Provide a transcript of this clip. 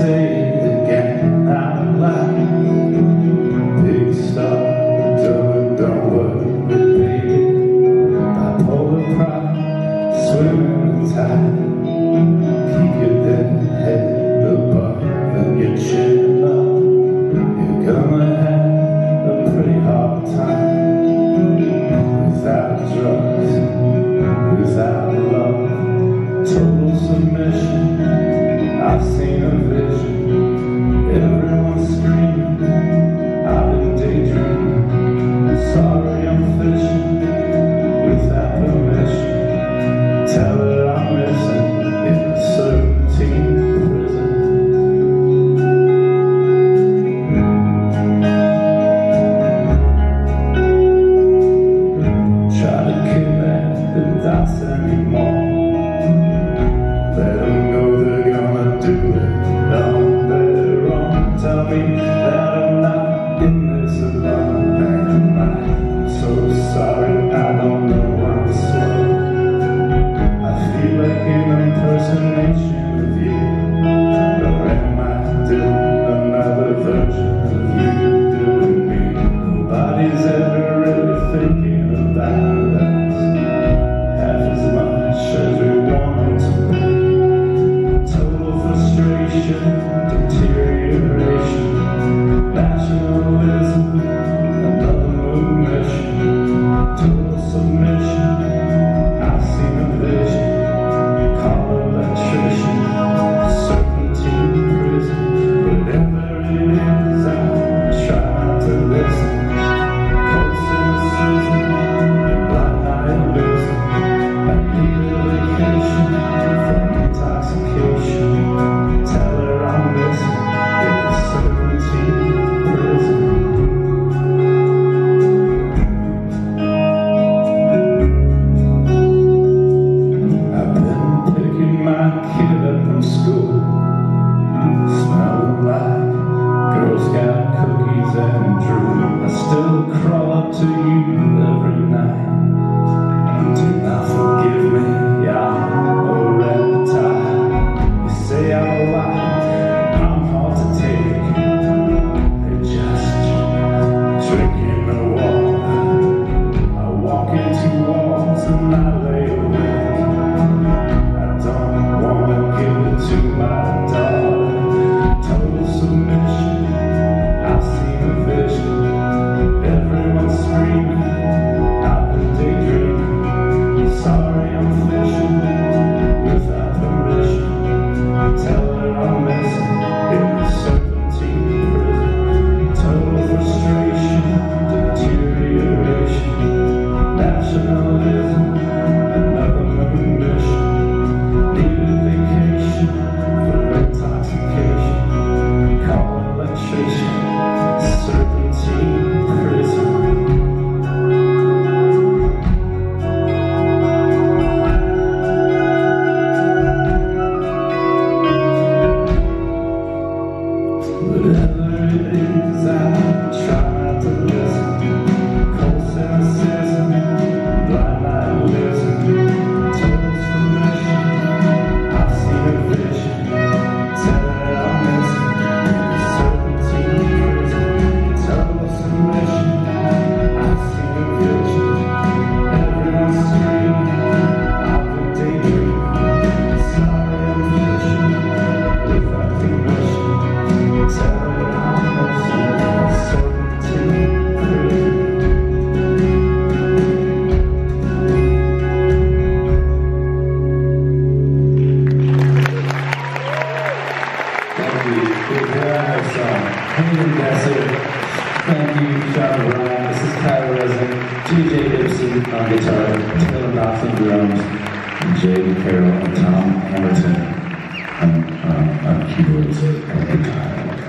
say consolation. Thank you. Big round of Henry Besser. Thank you, John Ryan. This is Tyler Resin, TJ Gibson on guitar, Taylor Knox on drums, and Jay Carroll and Tom Hamilton on, um, on keyboards and guitar.